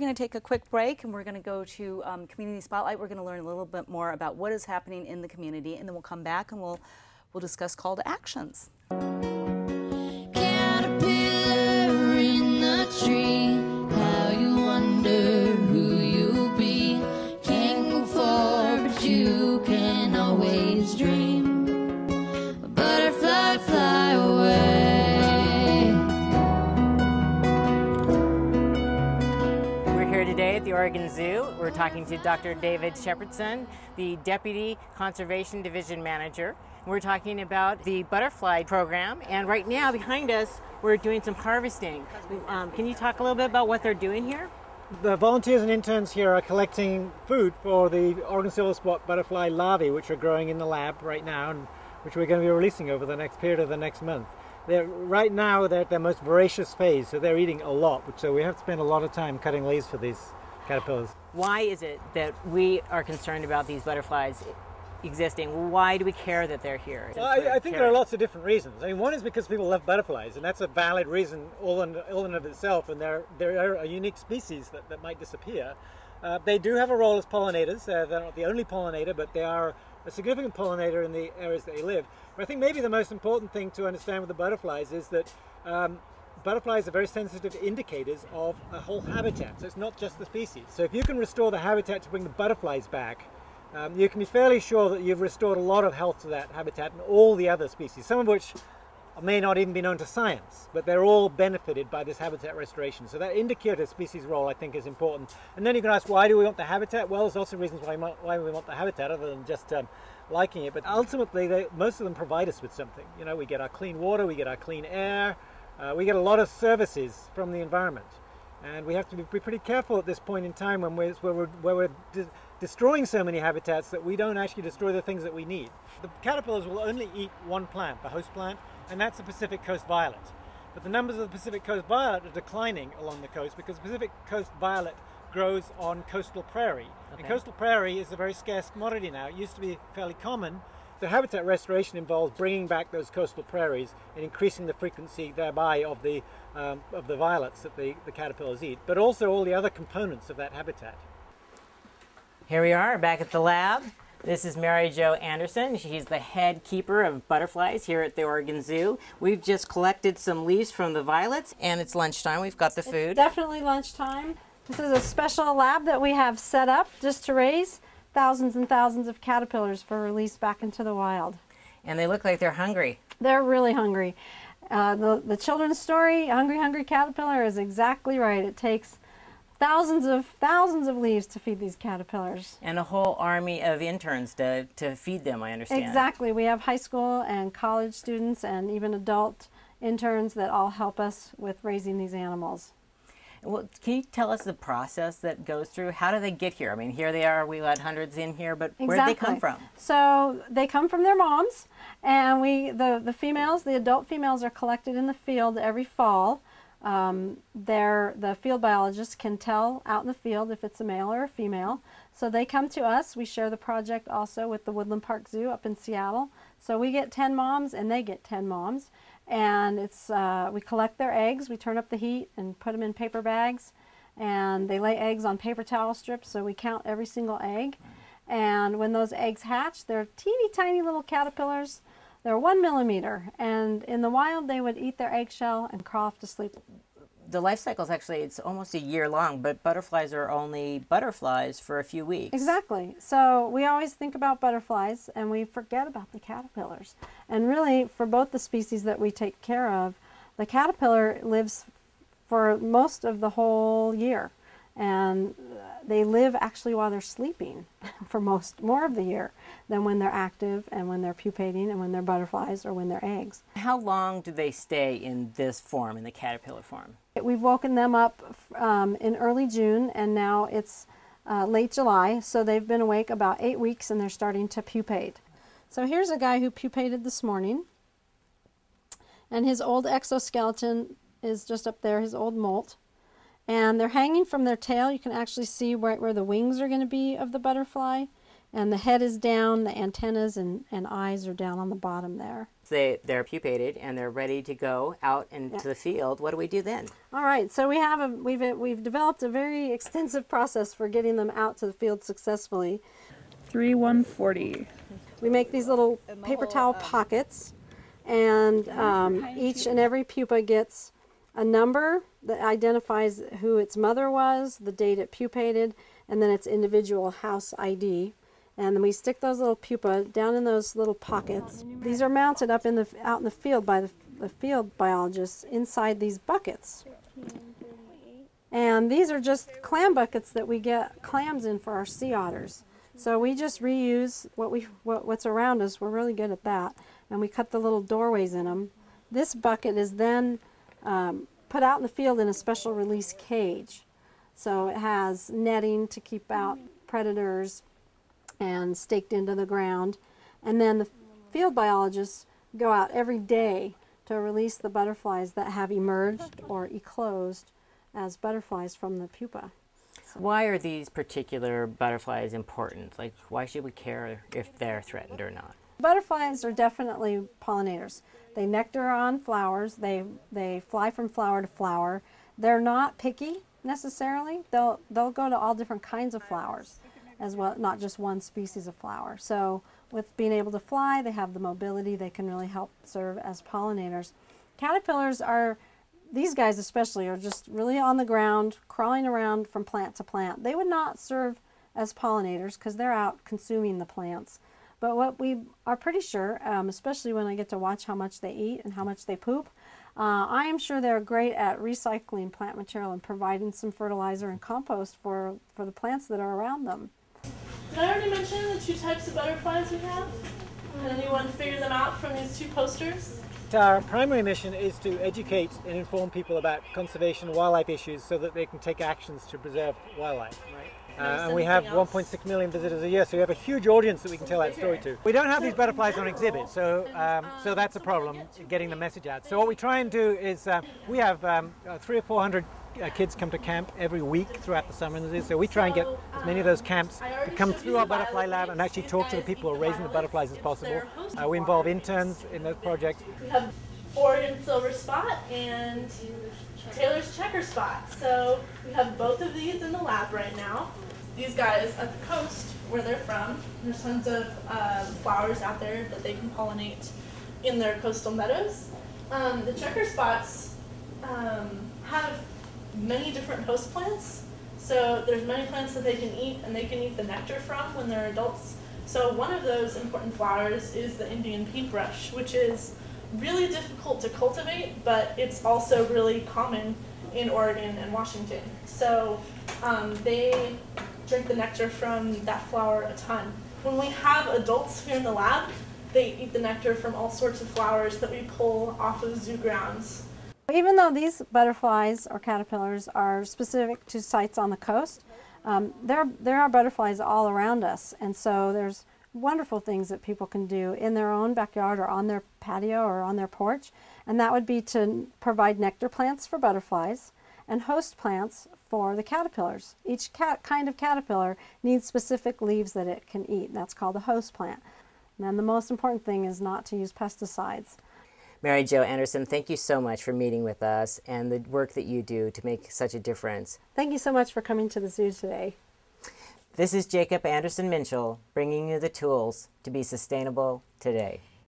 We're going to take a quick break and we're going to go to um, Community Spotlight. We're going to learn a little bit more about what is happening in the community and then we'll come back and we'll, we'll discuss call to actions. Caterpillar in the tree, Oregon Zoo. We're talking to Dr. David Shepherdson, the Deputy Conservation Division Manager. We're talking about the butterfly program, and right now behind us, we're doing some harvesting. Um, can you talk a little bit about what they're doing here? The volunteers and interns here are collecting food for the Oregon silverspot butterfly larvae, which are growing in the lab right now, and which we're going to be releasing over the next period of the next month. They're, right now, they're at their most voracious phase, so they're eating a lot, so we have to spend a lot of time cutting leaves for these caterpillars. Why is it that we are concerned about these butterflies existing? Why do we care that they're here? Well, I, I think there are lots of different reasons. I mean, one is because people love butterflies, and that's a valid reason all in, all in of itself, and they're, they're a unique species that, that might disappear. Uh, they do have a role as pollinators. Uh, they're not the only pollinator, but they are a significant pollinator in the areas that they live. But I think maybe the most important thing to understand with the butterflies is that um, butterflies are very sensitive indicators of a whole habitat. So it's not just the species. So if you can restore the habitat to bring the butterflies back, um, you can be fairly sure that you've restored a lot of health to that habitat and all the other species, some of which may not even be known to science, but they're all benefited by this habitat restoration. So that indicator species role, I think, is important. And then you can ask, why do we want the habitat? Well, there's also reasons why, why we want the habitat other than just um, liking it. But ultimately, they, most of them provide us with something. You know, we get our clean water, we get our clean air, uh, we get a lot of services from the environment. And we have to be pretty careful at this point in time when we're, where we're, where we're de destroying so many habitats that we don't actually destroy the things that we need. The caterpillars will only eat one plant, the host plant, and that's the Pacific Coast Violet. But the numbers of the Pacific Coast Violet are declining along the coast because Pacific Coast Violet grows on coastal prairie. Okay. And coastal prairie is a very scarce commodity now. It used to be fairly common. The habitat restoration involves bringing back those coastal prairies and increasing the frequency thereby of the, um, of the violets that the, the caterpillars eat, but also all the other components of that habitat. Here we are back at the lab. This is Mary Jo Anderson. She's the head keeper of butterflies here at the Oregon Zoo. We've just collected some leaves from the violets, and it's lunchtime. We've got the food. It's definitely lunchtime. This is a special lab that we have set up just to raise thousands and thousands of caterpillars for release back into the wild. And they look like they're hungry. They're really hungry. Uh, the, the children's story, Hungry Hungry Caterpillar, is exactly right. It takes thousands of thousands of leaves to feed these caterpillars. And a whole army of interns to, to feed them, I understand. Exactly. We have high school and college students and even adult interns that all help us with raising these animals. Well, can you tell us the process that goes through? How do they get here? I mean, here they are. We had hundreds in here, but exactly. where did they come from? So they come from their moms, and we the the females, the adult females, are collected in the field every fall. Um, the field biologists can tell out in the field if it's a male or a female. So they come to us. We share the project also with the Woodland Park Zoo up in Seattle. So we get 10 moms and they get 10 moms. And it's uh, we collect their eggs, we turn up the heat and put them in paper bags. And they lay eggs on paper towel strips, so we count every single egg. And when those eggs hatch, they're teeny tiny little caterpillars they're one millimeter, and in the wild they would eat their eggshell and crawl off to sleep. The life cycle is actually it's almost a year long, but butterflies are only butterflies for a few weeks. Exactly. So we always think about butterflies and we forget about the caterpillars. And really, for both the species that we take care of, the caterpillar lives for most of the whole year and they live actually while they're sleeping for most more of the year than when they're active and when they're pupating and when they're butterflies or when they're eggs. How long do they stay in this form, in the caterpillar form? We've woken them up um, in early June and now it's uh, late July, so they've been awake about eight weeks and they're starting to pupate. So here's a guy who pupated this morning and his old exoskeleton is just up there, his old molt and they're hanging from their tail. You can actually see right where the wings are going to be of the butterfly. And the head is down, the antennas and, and eyes are down on the bottom there. they, they're pupated and they're ready to go out into the field, what do we do then? All right, so we have a we've we've developed a very extensive process for getting them out to the field successfully. Three one forty. We make these little paper towel pockets, and um, each and every pupa gets a number that identifies who its mother was, the date it pupated, and then its individual house ID. And then we stick those little pupa down in those little pockets. These are mounted up in the out in the field by the, the field biologists inside these buckets. And these are just clam buckets that we get clams in for our sea otters. So we just reuse what we what, what's around us. We're really good at that, and we cut the little doorways in them. This bucket is then um, put out in the field in a special release cage. So it has netting to keep out predators and staked into the ground. And then the field biologists go out every day to release the butterflies that have emerged or eclosed as butterflies from the pupa. Why are these particular butterflies important? Like, why should we care if they're threatened or not? Butterflies are definitely pollinators. They nectar on flowers. They they fly from flower to flower. They're not picky necessarily. They'll they'll go to all different kinds of flowers as well, not just one species of flower. So with being able to fly, they have the mobility. They can really help serve as pollinators. Caterpillars are these guys especially are just really on the ground, crawling around from plant to plant. They would not serve as pollinators because they're out consuming the plants. But what we are pretty sure, um, especially when I get to watch how much they eat and how much they poop, uh, I am sure they're great at recycling plant material and providing some fertilizer and compost for, for the plants that are around them. Did I already mention the two types of butterflies we have? Can anyone figure them out from these two posters? Our primary mission is to educate and inform people about conservation and wildlife issues so that they can take actions to preserve wildlife. Uh, and we have 1.6 million visitors a year, so we have a huge audience that we can tell that story to. We don't have these butterflies on exhibit, so um, so that's a problem getting the message out. So what we try and do is uh, we have um, uh, three or four hundred uh, kids come to camp every week throughout the summer, so we try and get as many of those camps to come through our butterfly lab and actually talk to the people who are raising the butterflies as possible. Uh, we involve interns in those projects. Oregon Silverspot and Taylor's Checkerspot. So we have both of these in the lab right now. These guys at the coast, where they're from, there's tons of um, flowers out there that they can pollinate in their coastal meadows. Um, the checkerspots um, have many different host plants. So there's many plants that they can eat and they can eat the nectar from when they're adults. So one of those important flowers is the Indian paintbrush, which is really difficult to cultivate, but it's also really common in Oregon and Washington. So um, they drink the nectar from that flower a ton. When we have adults here in the lab, they eat the nectar from all sorts of flowers that we pull off of zoo grounds. Even though these butterflies or caterpillars are specific to sites on the coast, um, there, there are butterflies all around us. And so there's wonderful things that people can do in their own backyard or on their patio or on their porch. And that would be to provide nectar plants for butterflies and host plants for the caterpillars. Each cat, kind of caterpillar needs specific leaves that it can eat. That's called a host plant. And then the most important thing is not to use pesticides. Mary Jo Anderson, thank you so much for meeting with us and the work that you do to make such a difference. Thank you so much for coming to the zoo today. This is Jacob Anderson Minchell bringing you the tools to be sustainable today.